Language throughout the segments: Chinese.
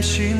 心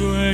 ways.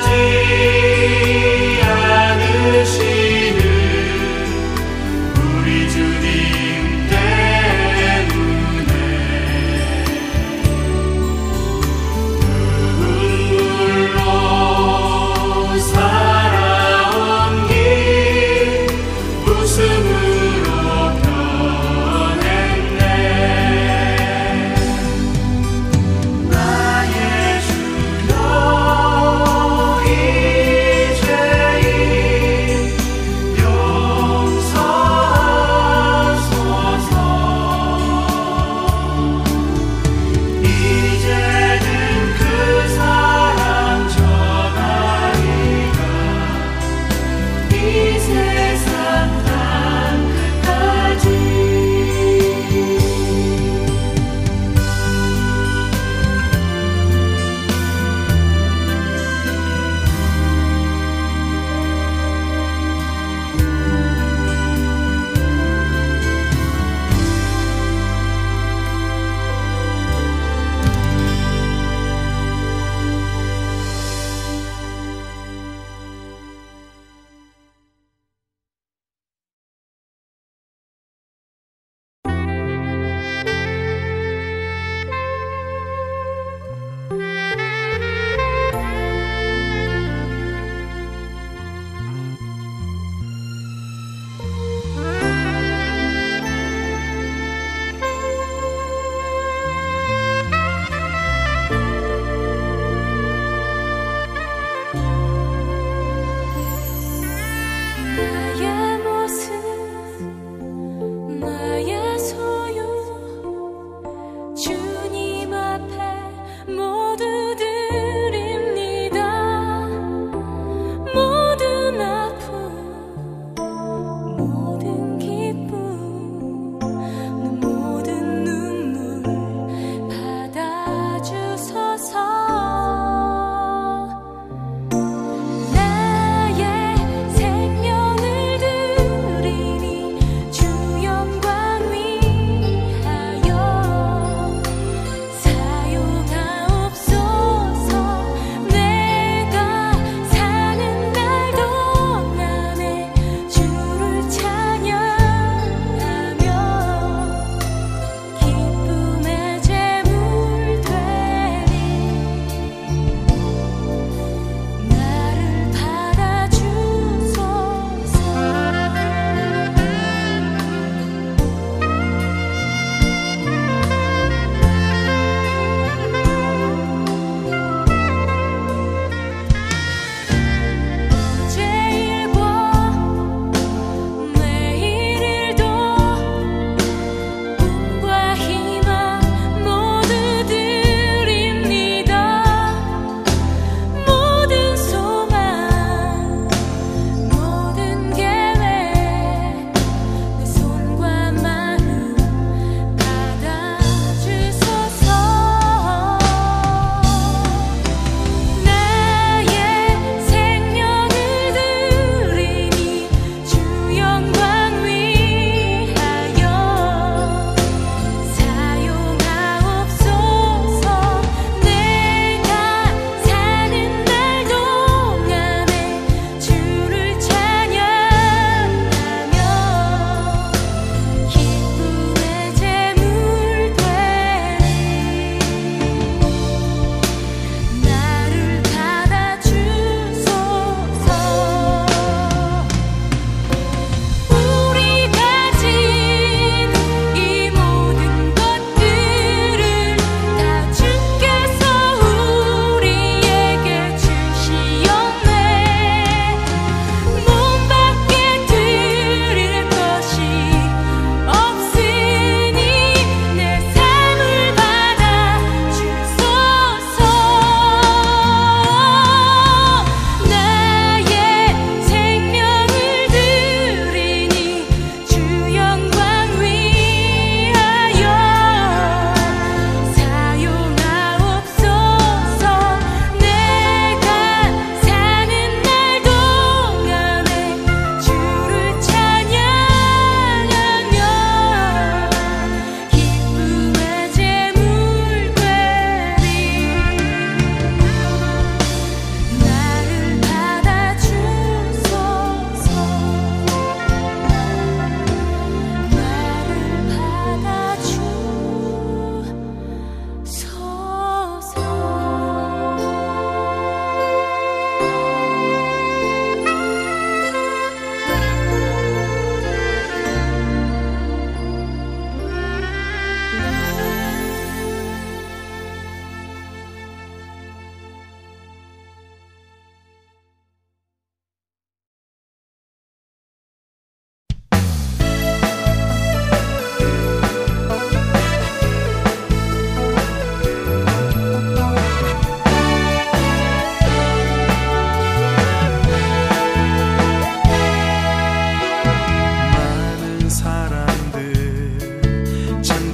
Jesus.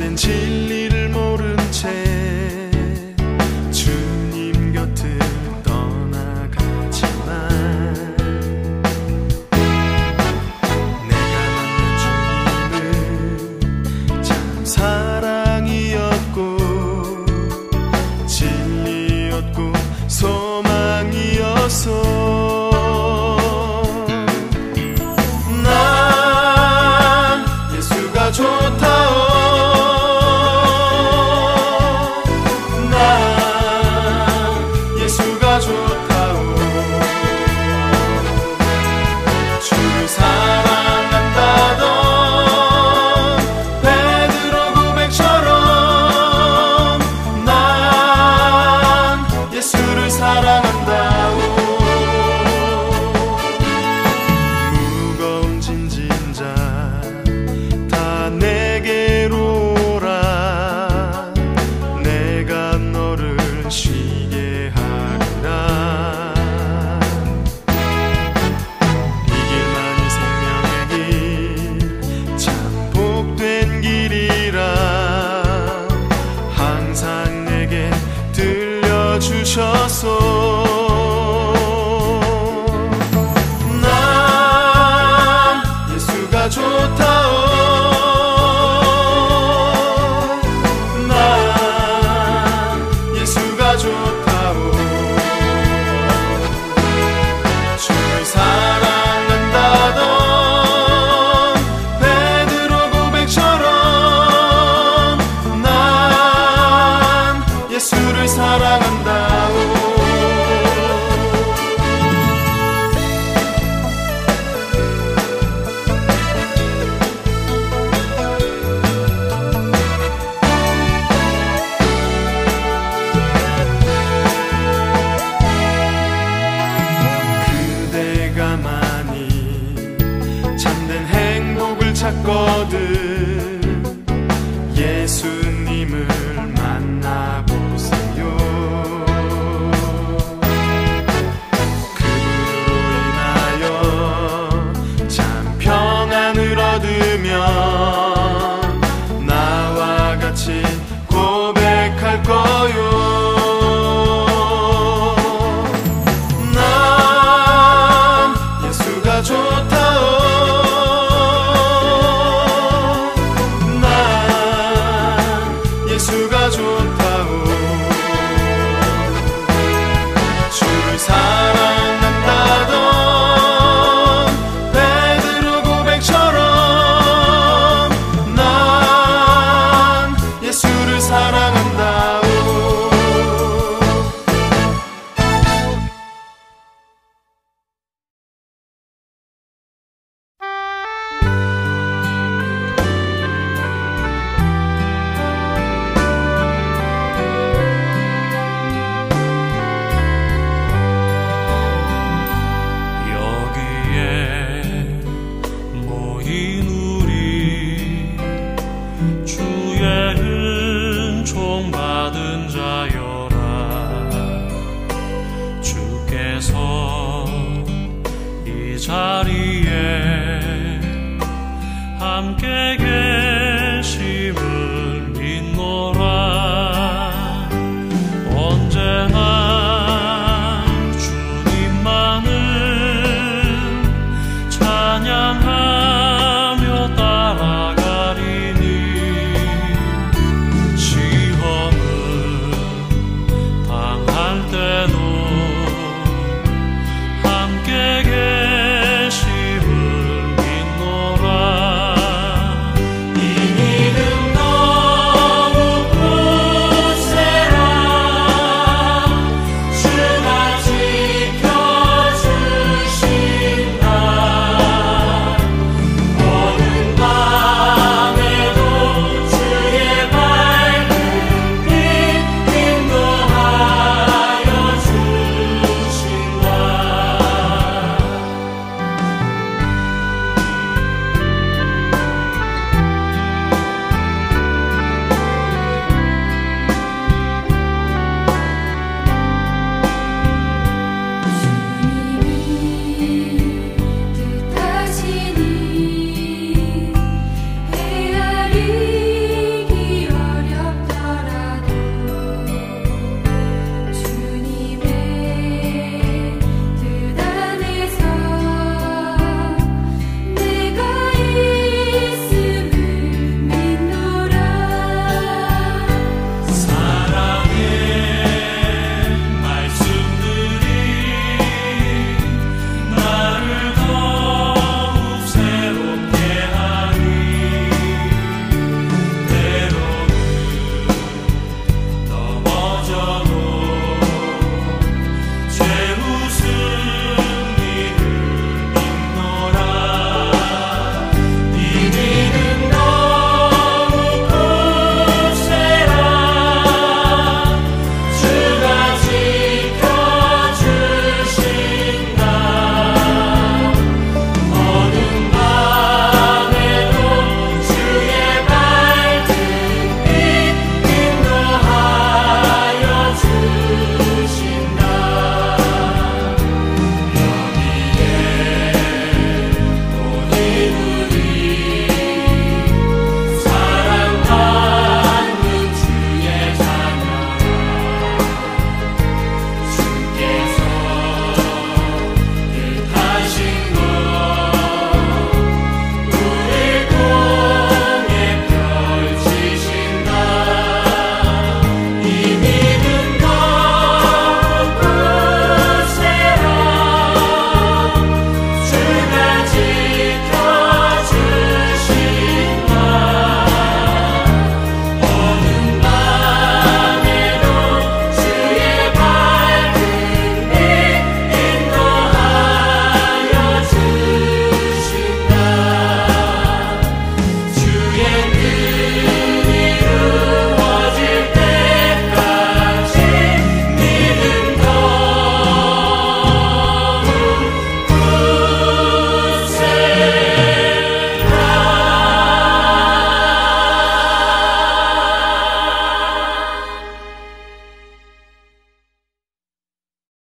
前千里。